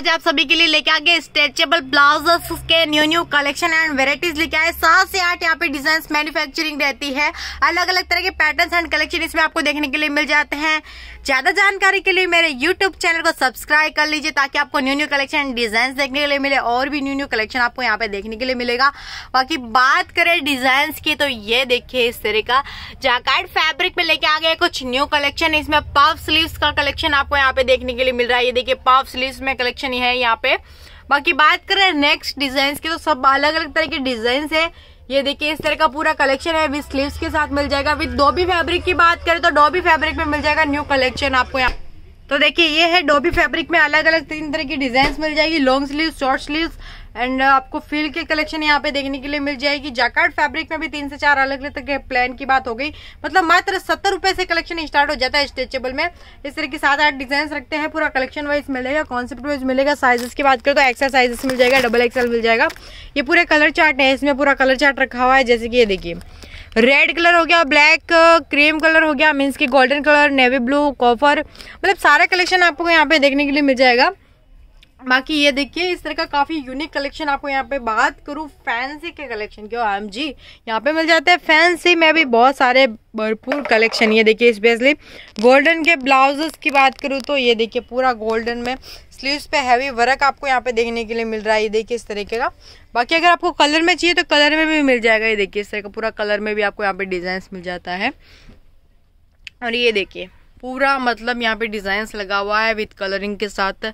आज आप सभी के लिए लेके आ गए स्ट्रेचेबल ब्लाउजेस के new new collection and varieties लेके आए। सात से आठ यहाँ पे डिज़ाइन मैन्युफैक्चरिंग रहती है। अलग अलग तरह के पैटर्न एंड कलेक्शन इसमें आपको देखने के लिए मिल जाते हैं। ज़्यादा जानकारी के लिए मेरे यूट्यूब चैनल को सब्सक्राइब कर लीजिए ताकि आपको न्यू न्यू कलेक्शन डिज़ाइन देखने के लिए मिले और भी न्यू न्यू कलेक्शन आपको यहाँ पे देखने के लिए मिलेगा। बाकी बात करें डिज़ाइन की तो ये देखिए इस तरह का। जैकार्ड फैब्रिक में लेके आ गए कुछ न्यू कलेक्शन इसमें पफ स्लीव्स का कलेक्शन आपको यहाँ पे देखने के लिए मिल रहा है। ये देखिए पफ स्लीव्स में कलेक्शन है यहाँ पे। बाकी बात करें नेक्स्ट डिज़ाइन की तो सब अलग अलग तरह के डिज़ाइन है। ये देखिए, इस तरह का पूरा कलेक्शन है, विद स्लीव्स के साथ मिल जाएगा। विद डोबी फैब्रिक की बात करें तो डोबी फैब्रिक में मिल जाएगा न्यू कलेक्शन आपको यहाँ। तो देखिए, ये है डोबी फैब्रिक में अलग अलग तीन तरह की डिज़ाइन मिल जाएगी। Long sleeve short sleeve and आपको फील के कलेक्शन यहाँ पे देखने के लिए मिल जाएगी। जैकार्ड फैब्रिक में भी तीन से चार अलग अलग तरह के प्लान की बात हो गई। मतलब मात्र सत्तर रुपए से कलेक्शन स्टार्ट हो जाता है स्ट्रेचेबल में। इस तरह की सात आठ डिज़ाइन रखते हैं। पूरा कलेक्शन वाइज मिलेगा कॉन्सेप्ट वाइज मिलेगा। साइजेस की बात करें तो एक्सल साइजेस मिल जाएगा डबल एक्सल मिल जाएगा। ये पूरे कलर चार्ट है। इसमें पूरा कलर चार्ट रखा हुआ है। जैसे कि ये देखिए। रेड कलर हो गया ब्लैक क्रीम कलर हो गया मीन्स की golden colour navy blue copper मतलब सारा कलेक्शन आपको यहाँ पे देखने के लिए मिल जाएगा। बाकी ये देखिए, इस तरह का काफ़ी यूनिक कलेक्शन आपको यहाँ पे बात करूँ फैंसी के कलेक्शन की। एम जी यहाँ पे मिल जाते हैं फैंसी में भी बहुत सारे भरपूर कलेक्शन ये देखिए स्पेशली गोल्डन के ब्लाउजेस की बात करूँ तो ये देखिए पूरा गोल्डन में। स्लीव्स पे हैवी वर्क आपको यहाँ पे देखने के लिए मिल रहा है, ये देखिए इस तरीके का। बाकी अगर आपको कलर में चाहिए तो कलर में भी मिल जाएगा, ये देखिए इस तरह का पूरा कलर में भी आपको यहाँ पे डिज़ाइन मिल जाता है। और ये देखिए, पूरा मतलब यहाँ पे डिज़ाइन लगा हुआ है विथ कलरिंग के साथ।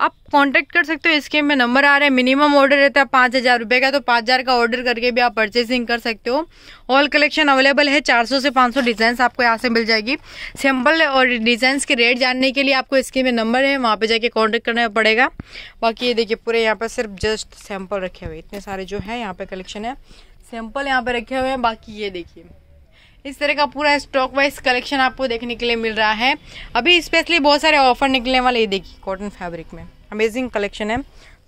आप कांटेक्ट कर सकते हो स्कीम में नंबर आ रहे हैं मिनिमम ऑर्डर रहता है पाँच हज़ार रुपये का तो पाँच हज़ार का ऑर्डर करके भी आप परचेसिंग कर सकते हो। ऑल कलेक्शन अवेलेबल है 400 से 500 डिज़ाइन आपको यहाँ से मिल जाएगी। सिंपल और डिज़ाइन के रेट जानने के लिए आपको स्कीम में नंबर है, वहाँ पर जाके कॉन्टेक्ट करना पड़ेगा। बाकी ये देखिए, पूरे यहाँ पर सिर्फ़ जस्ट सैंपल रखे हुए इतने सारे जो है यहाँ पर कलेक्शन है। सैंपल यहाँ पर रखे हुए हैं, बाकी ये देखिए। इस तरह का पूरा स्टॉक वाइज कलेक्शन आपको देखने के लिए मिल रहा है। अभी स्पेशली बहुत सारे ऑफ़र निकलने वाले, ये देखिए कॉटन फैब्रिक में। अमेजिंग कलेक्शन है।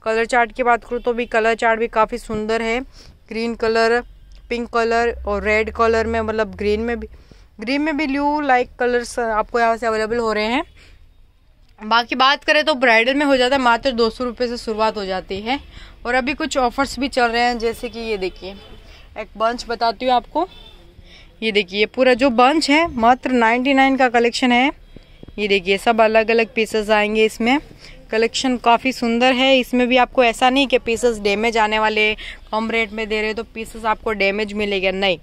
कलर चार्ट की बात करूँ तो भी कलर चार्ट भी काफ़ी सुंदर है। ग्रीन कलर पिंक कलर और रेड कलर में मतलब ग्रीन में भी ग्रीन में भी ल्यू लाइक कलर्स आपको यहाँ से अवेलेबल हो रहे हैं। बाकी बात करें तो ब्राइडल में हो जाता है, मात्र दो सौ रुपये से शुरुआत हो जाती है। और अभी कुछ ऑफर्स भी चल रहे हैं, जैसे कि ये देखिए। एक बंच बताती हूँ आपको। ये देखिए पूरा जो बंच है, मात्र 99 का कलेक्शन है। ये देखिए, सब अलग अलग पीसेस आएँगे इसमें। कलेक्शन काफ़ी सुंदर है। इसमें भी आपको ऐसा नहीं कि पीसेस डैमेज आने वाले, कम रेट में दे रहे तो पीसेस आपको डैमेज मिलेगा। नहीं।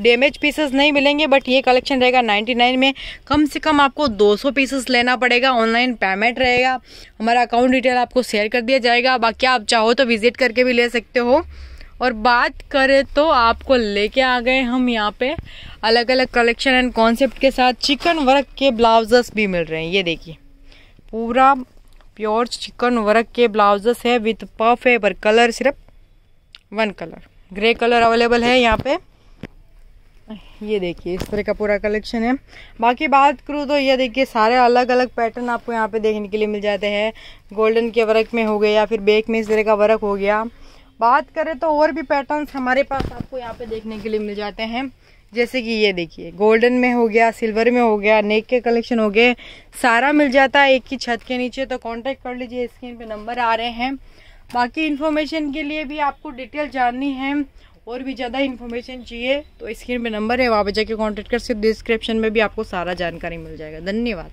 डैमेज पीसेस नहीं मिलेंगे बट ये कलेक्शन रहेगा 99 में। कम से कम आपको 200 पीसेस लेना पड़ेगा। ऑनलाइन पेमेंट रहेगा। हमारा अकाउंट डिटेल आपको शेयर कर दिया जाएगा। बाकी आप चाहो तो विज़िट करके भी ले सकते हो। और बात करें तो आपको लेके आ गए हम यहाँ पे अलग अलग कलेक्शन एंड कॉन्सेप्ट के साथ चिकन वर्क के ब्लाउजेस भी मिल रहे हैं। ये देखिए, पूरा प्योर चिकन वर्क के ब्लाउजेस है विथ पफ है पर कलर सिर्फ़ one colour grey colour available है यहाँ पे। ये देखिए, इस तरह का पूरा कलेक्शन है। बाकी बात करूँ तो ये देखिए, सारे अलग अलग पैटर्न आपको यहाँ पे देखने के लिए मिल जाते हैं। गोल्डन के वर्क में हो गया या फिर बेक में इस तरह का वर्क हो गया। बात करें तो और भी पैटर्न्स हमारे पास आपको यहाँ पे देखने के लिए मिल जाते हैं। जैसे कि ये देखिए गोल्डन में हो गया सिल्वर में हो गया नेक के कलेक्शन हो गए, सारा मिल जाता है एक ही छत के नीचे तो कांटेक्ट कर लीजिए स्क्रीन पे नंबर आ रहे हैं। बाकी इन्फॉर्मेशन के लिए भी आपको डिटेल जाननी है, और भी ज़्यादा इन्फॉर्मेशन चाहिए तो स्क्रीन पे नंबर है, वहाँ पे जाके कॉन्टेक्ट कर सकते डिस्क्रिप्शन में भी आपको सारा जानकारी मिल जाएगा। धन्यवाद।